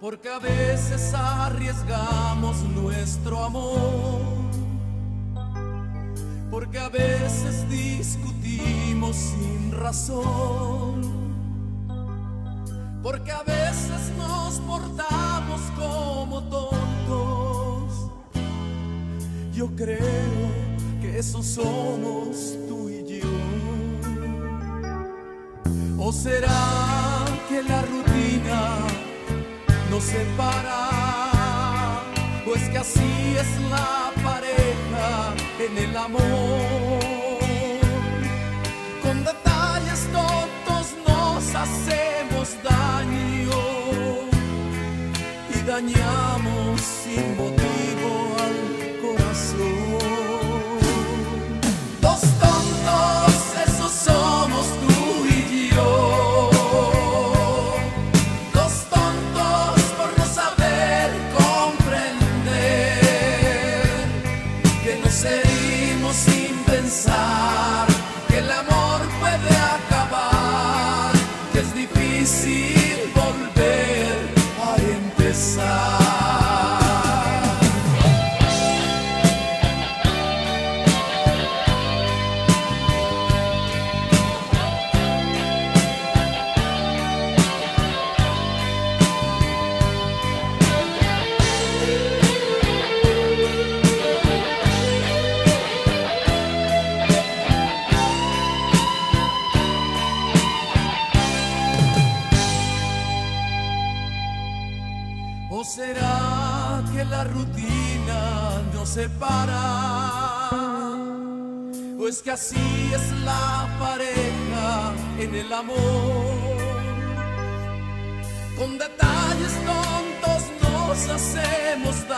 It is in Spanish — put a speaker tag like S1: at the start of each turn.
S1: porque a veces arriesgamos nuestro amor, porque a veces discutimos sin razón, porque a veces nos portamos como tontos. Yo creo que eso somos tú y yo. ¿O será que la rutina nos separa? Pues que así es la pareja en el amor. Con detalles tontos nos hacemos daño y dañamos sin ¿O será que la rutina nos separa? ¿O es que así es la pareja en el amor? Con detalles tontos nos hacemos